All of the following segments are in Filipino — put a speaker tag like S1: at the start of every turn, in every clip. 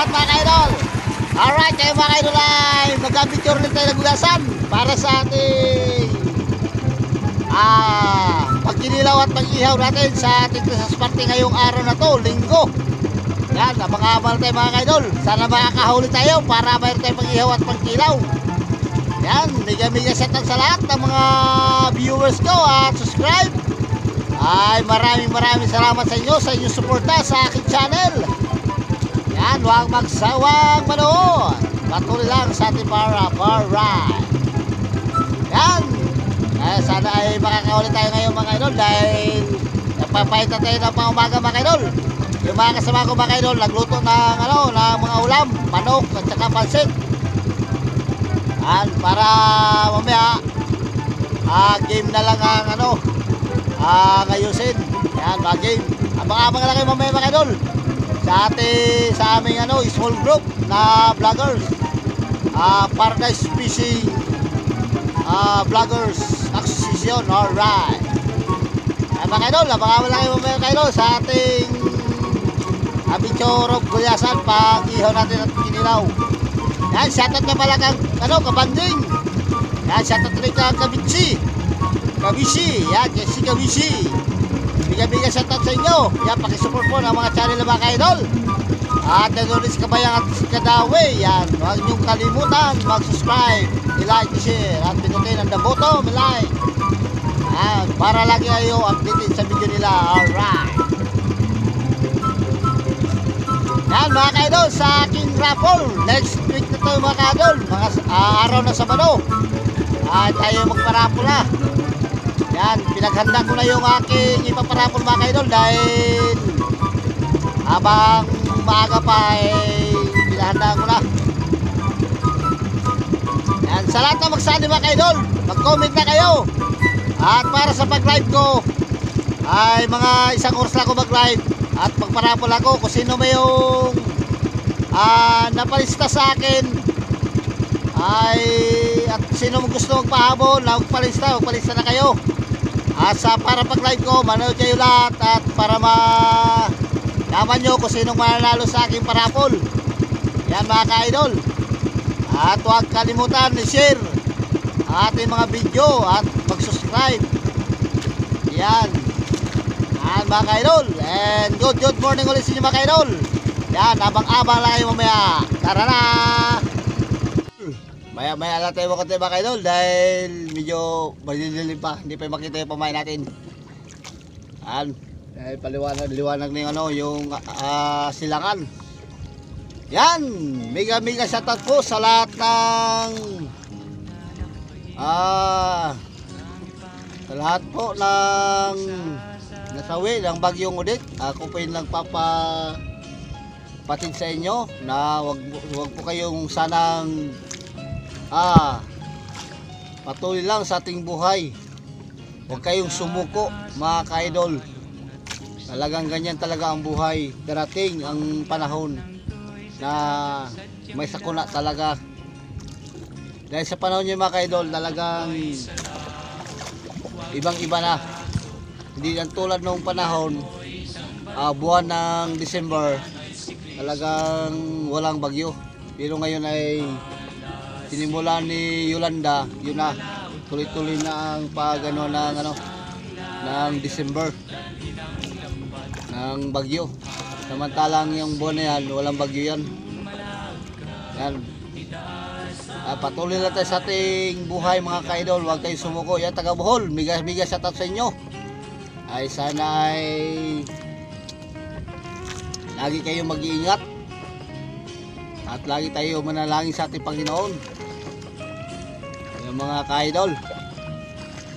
S1: lahat mga kaidol. Alright, kayo mga kaidol ay mag-picture ulit tayo ng gulasan para sa ating ah, pagkinilaw at pag-ihaw natin sa ating Christmas party ngayong araw na to, linggo. Yan, abang-abang tayo mga kaidol. Sana makakahuli tayo para mayroon tayong pag-ihaw at pagkilaw. Yan, mega-mega shoutout sa lahat ng mga viewers ko at subscribe. Ay, maraming maraming salamat sa inyo sa inyong suporta sa aking channel. Yan, huwag magsawang manood. Patuloy lang sa ating para para. Yan. Eh, sana ay makakaulit tayo ngayon mga idol dahil nagpapahita tayo ng mga umaga mga idol. Yung mga kasama ko mga idol, nagluto ng, ano, ng mga ulam, manok at saka pansit. Yan, para mamaya ah, game na lang ang ano, ah, ngayusin. Yan, mga game. Abang-abang lang kayo mamaya mga idol. Ating, sa aming ano, small group na vloggers. Ah, Paradise Fishing ah, Vloggers Association. Alright. Ay, mga idol, abang-abang lang kayo mamaya mga idol sa ating Abichorog Gulyasan pag ihaw natin at kinilaw. Yan, shoutout na pala kang, ano, kabanding. Yan, shoutout rin kang kabitsi. Kabishi, yan, si Kabishi. Biga-biga shoutout sa inyo. Yan, pakisupport po ng mga channel ng mga idol. At si Kabayang at Kadawe. Yan, huwag niyong kalimutan mag-subscribe, i-like, i-share, at pinutin ang the bottom, i-like. Yan, para lagi kayo updated sa video nila. Alright. Yan mga kaidol sa aking raffle. Next week na to mga kaidol. Mga ah, araw na Sabado. Ah, tayo magparapol na. Yan, pinaghanda ko na yung aking ipaparapol mga kaidol dahil habang maaga pa eh pinahanda ko na. Yan, sa lahat na magsali mga kaidol, mag-comment na kayo. At para sa pag-live ko, ay mga isang oras lang ako mag-live at magparapol ako kung sino may yung ah, napalista sa akin ay at sino mo gusto magpahabol magpalista, magpalista na kayo at sa para pag live ko manood kayo lahat at para ma naman nyo kung sinong mananalo sa aking parapol yan mga ka-idol at huwag kalimutan i-share ating mga video at mag-subscribe yan yan mga kaidol. And good good morning ulit sa inyo mga kaidol. Yan, abang-abang lang kayo mamaya. Tara na! Maya maya lang tayo makita mga kaidol dahil medyo malilim pa. Hindi pa makita yung pamain natin. Yan. Dahil paliwanag, liwanag na yung ano, yung ah, silangan. Yan! Mega mega shoutout po sa lahat ng ah sa lahat po ng nasawi ng bagyong udit ako po yung nagpapa patid sa inyo na wag, wag po kayong sanang ah patuloy lang sa ating buhay. Huwag kayong sumuko mga ka-idol. Talagang ganyan talaga ang buhay. Darating ang panahon na may sakuna talaga. Dahil sa panahon nyo mga ka-idol talagang ibang iba na. Hindi yan tulad nung panahon ah, buwan ng December talagang walang bagyo. Pero ngayon ay sinimula ni Yolanda yun na tuloy-tuloy na ang pag ano ng ano ng December ng bagyo samantalang yung buwan na yan walang bagyo yan yan Ah, patuloy lang tayo sa ating buhay mga ka-idol. Huwag kayong sumuko. Yan, taga Bohol. Miga, miga shout out sa inyo. Ay sana ay lagi kayong mag-iingat. At lagi tayo manalangin sa ating Panginoon. Yung mga ka-idol.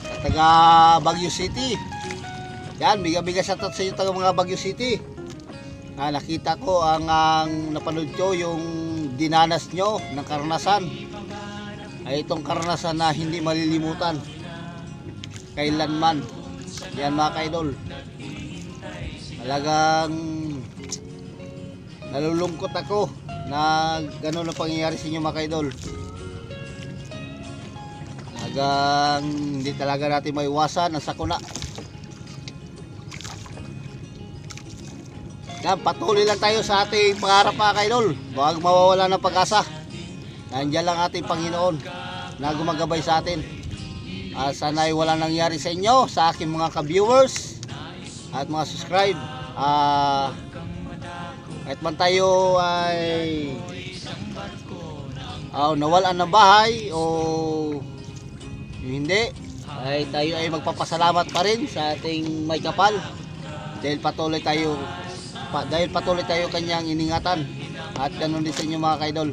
S1: Sa taga Baguio City. Yan, shout out sa inyo taga mga Baguio City. Ah, nakita ko ang, ang napanood ko yung dinanas nyo ng karanasan ay itong karanasan na hindi malilimutan kailanman yan mga kaidol talagang nalulungkot ako na gano'n ang pangyayari sa inyo mga kaidol Talagang hindi talaga natin maiwasan ang sakuna. Yan, patuloy lang tayo sa ating pangarap mga kaidol. Huwag mawawala ng pag-asa. Nandiyan lang ating Panginoon na gumagabay sa atin. Uh, sana ay wala nangyari sa inyo, sa aking mga ka-viewers at mga subscribe. Ah, kahit man tayo ay oh, nawalan ng bahay o hindi, ay tayo ay magpapasalamat pa rin sa ating may kapal dahil patuloy tayo pa, dahil patuloy tayo kanyang iningatan at ganun din sa inyo mga kaidol.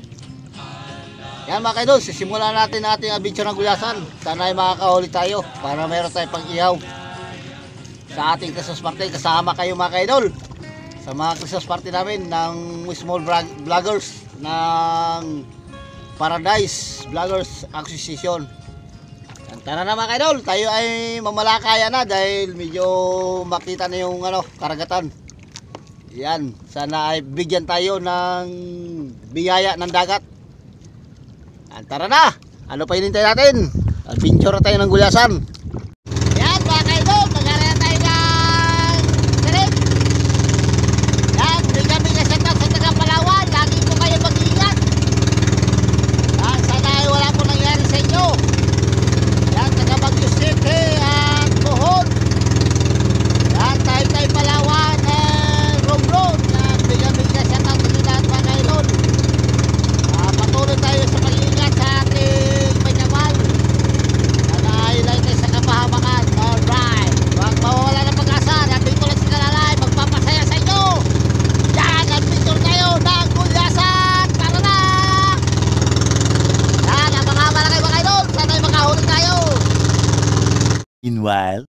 S1: Yan mga kaidol, sisimulan natin ating adventure ng gulasan. Sana ay makakahuli tayo para meron tayong pang-ihaw sa ating Christmas party. Kasama kayo mga kaidol sa mga Christmas party namin ng small vlog- vloggers ng Paradise Vloggers Association. Tara na mga kaidol, tayo ay mamalakaya na dahil medyo makita na yung ano, karagatan. Yan, sana ay bigyan tayo ng biyaya ng dagat. Tara na! Ano pa hinintay natin? Adventure tayo ng gulasan. while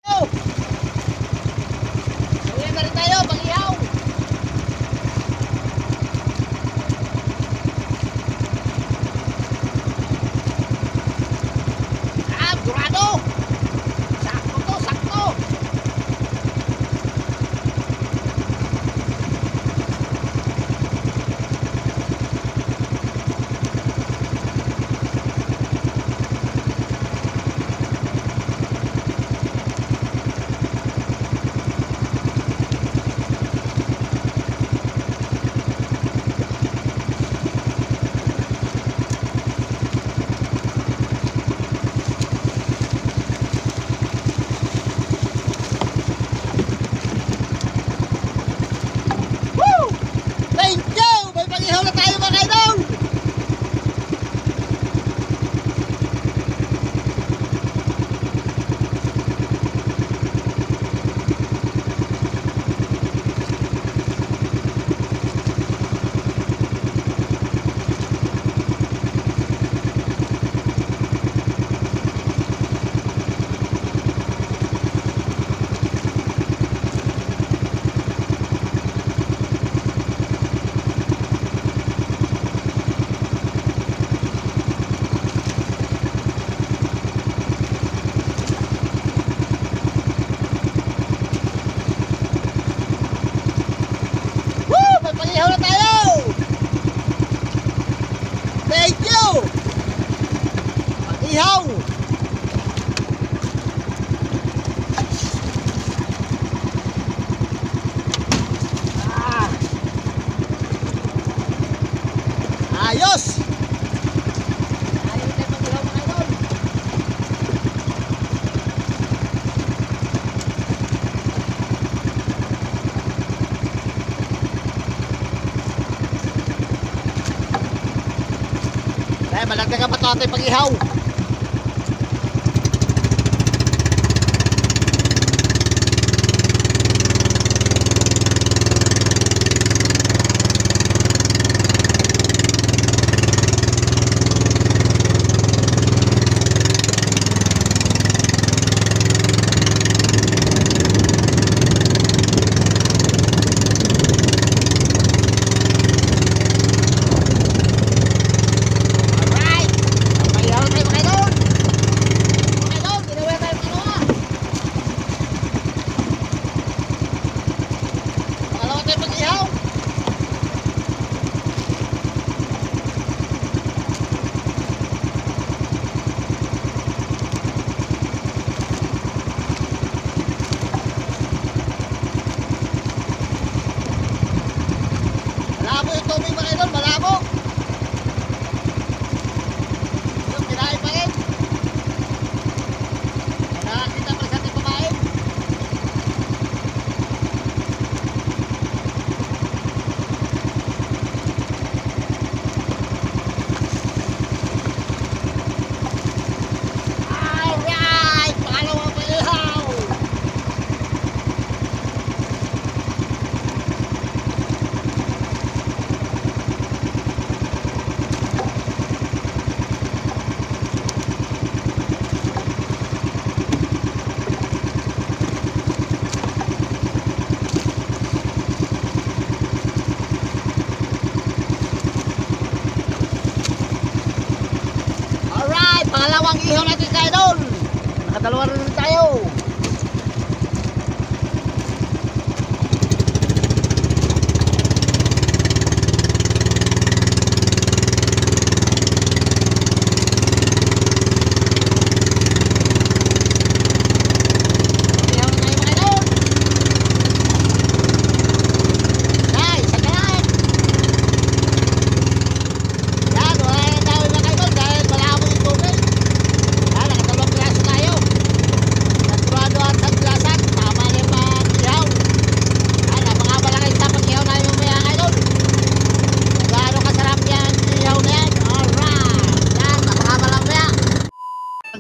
S1: malagdagan pa ito ating pag-ihaw.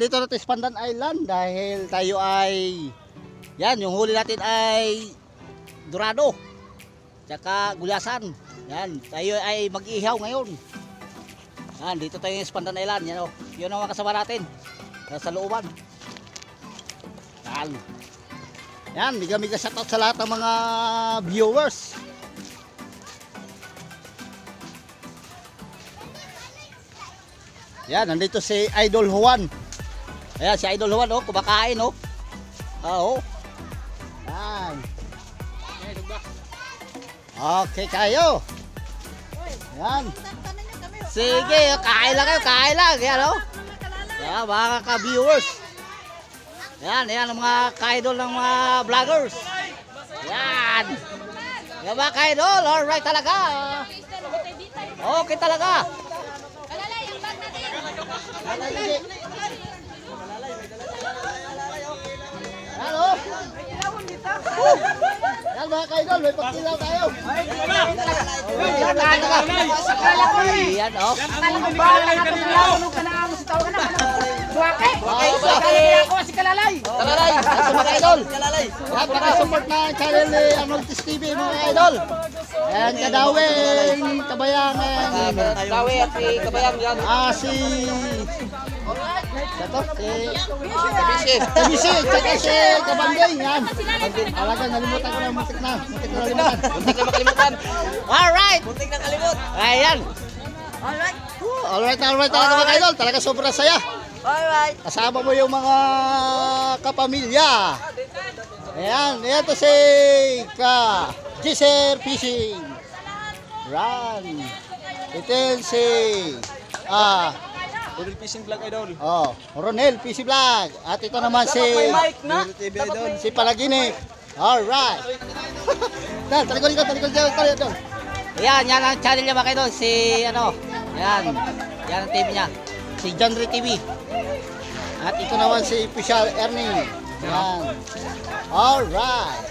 S1: Nandito na sa Pandan Island dahil tayo ay, yan, yung huli natin ay dorado. Tsaka gulasan. Yan, tayo ay mag-ihaw ngayon. Yan, dito tayo sa Pandan Island. Yan o, yun ang mga kasama natin. Nasa looban. Yan. Yan, miga-miga shoutout sa lahat ng mga viewers. Yan, nandito si Idol Juan. Ayan, si Idol Juan, oh, kumakain, oh. Ah, oh. Yan. Okay kayo. Yan. Sige, kain lang kayo, kain lang. Yan, oh. Yan, mga ka-viewers. Yan, yan ang mga ka-idol ng mga vloggers. Yan. Yan mga ka-idol, alright talaga. Okay talaga. Hello? Yan mga ka-idol, may pagkilaw tayo. Yan, Yan, oh. Talalay, sa mga idol. Lahat nakasupport na ang channel ni Arnoldis TV, mga idol. Ayan, Kadawin, Kabayangan.
S2: Kawe at si Kabayang yan.
S1: Ah, si... Ito, si...
S2: Kabisi.
S1: Kabisi, tsaka si. Talaga, nalimutan ko na, muntik na. Muntik na nalimutan.
S2: Muntik na makalimutan.
S1: Alright!
S2: Muntik na kalimut.
S1: Ayan. Alright. Alright, alright talaga mga idol. Talaga sobrang saya.
S2: Alright.
S1: Kasama mo yung mga kapamilya. Ayan, ayan to si Ka. Giser Fishing. Run. Ito si ah,
S2: Udol Fishing Vlog Idol.
S1: oh, Ronel PC Vlog. At ito naman si si Palaginip. Alright. Dal, talikod, talikod, talikod, talikod, talikod. Ayan, yan ang channel niya mga idol. Si ano, yan. Yan ang TV niya. Si John Ray TV. At ito naman si Official Ernie. Yan. Alright.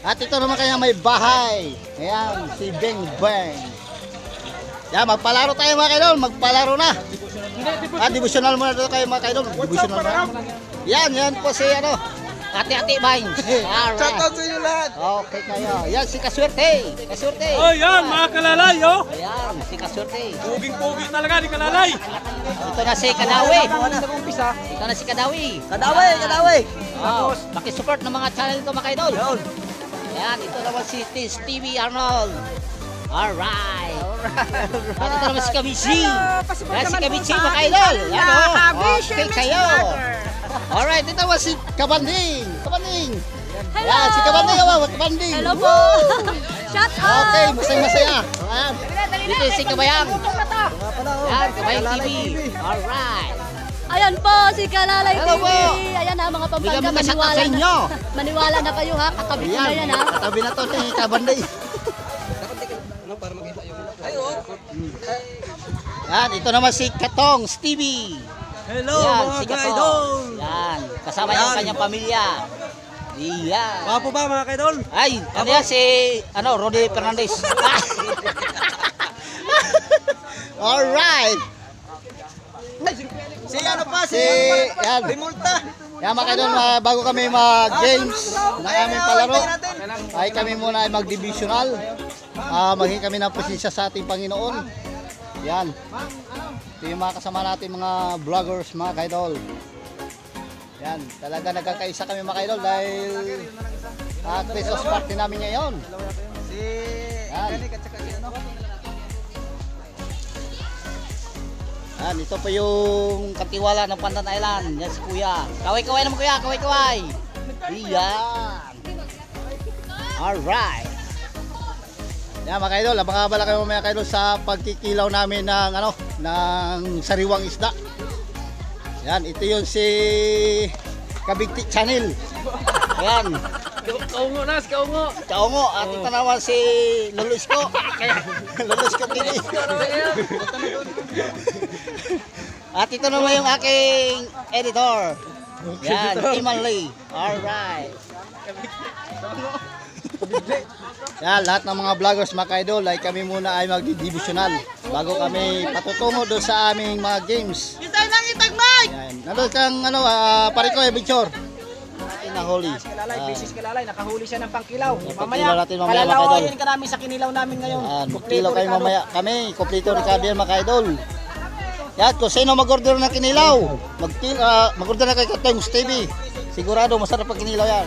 S1: At ito naman kaya may bahay. Ayan, si Beng Beng. Yan, magpalaro tayo mga idol. Magpalaro na. Ah, devotional muna dito kayo mga idol. Devotional na. Yan, yan po si ano. Ate-ate Vines. Alright.
S2: Shoutout sa inyo lahat.
S1: Okay kayo. Yan si Kaswerte. Kaswerte.
S3: Oh, yan, mga kalalay, oh.
S1: Ayan, si Kaswerte.
S3: Puging-pugi talaga ni kalalay.
S1: Ito na si Kadawi. Ito na si Kadawi.
S2: Kadaway, kadaway.
S1: Oh, makisupport ng mga channel ito mga idol. Yan, ito naman si Tis TV Arnold. Alright. Ito naman si Kabichi. Yan si Kabichi mga idol. Yan o. Okay kayo. Alright, ito naman si Kabanding. Kabanding. Yan, si Kabanding. Oh, Kabanding.
S4: Hello po! Shout out!
S1: Okay, masaya masaya. Ayan. Dito si Kabayang. Yan, Kabayang TV. Alright.
S4: Ayan po, si Kalalay
S1: Hello
S4: TV!
S1: po.
S4: Ayan ha, mga
S1: sa
S4: maniwala na. Maniwala na kayo ha, kakabit na yan ha.
S1: katabi na to ni Kabanding.
S2: Ay, oh.
S1: Yan, ito naman si Katong Stevie.
S2: Hello,
S1: Yan,
S2: mga
S1: si Katong.
S2: ka-idol.
S1: Yan, kasama
S2: Yan.
S1: kanyang pamilya. Yan.
S2: Mga po ba, mga ka-idol?
S1: Ay, ano yan si, ano, Rodi Fernandez. Alright.
S2: Si ano pa, si...
S1: Si, yan.
S2: Rimulta.
S1: Yan mga kaidol, bago kami mag-games na aming palaro, ay kami muna ay mag-divisional. Ah, maging kami ng presensya sa ating Panginoon. Yan. Ito yung mga kasama natin mga vloggers, mga kaidol. Yan, talaga nagkakaisa kami mga kaidol dahil uh, Christmas party namin ngayon.
S2: Si... Ganik at saka si ano.
S1: Yan, ito pa yung katiwala ng Pandan Island. Yan si Kuya. Kaway-kaway naman Kuya, kaway-kaway. Yan. Alright. Yan mga kaidol, abang-abala kayo mamaya kaidol sa pagkikilaw namin ng ano, ng sariwang isda. Yan, ito yung si Kabigti Channel. Yan.
S2: Kaungo nas, kaungo.
S1: Kaungo, at ito naman si Lulusko. Lulusko TV. at ito naman yung aking editor. Yan, Iman Lee. Alright. Yan, lahat ng mga vloggers mga ka-idol ay kami muna ay magdidivisional bago kami patutungo doon sa aming mga games.
S2: Itay lang itag Mike!
S1: Yan. Nandun kang ano, ah, pare ko, picture. Inahuli.
S2: Kalalay,
S1: Ah.
S2: basis kalalay, nakahuli siya ng pangkilaw.
S1: pangkilaw natin mamaya, mga
S2: palalawayan
S1: idol.
S2: ka namin sa kinilaw namin ngayon.
S1: Yan, kilo kayo mamaya. Kami, kompleto Ricardo yan mga ka-idol. Yan, kung sino mag-order ng kinilaw, mag, uh, mag-order na kay Katengs TV. Sigurado masarap ang kinilaw yan.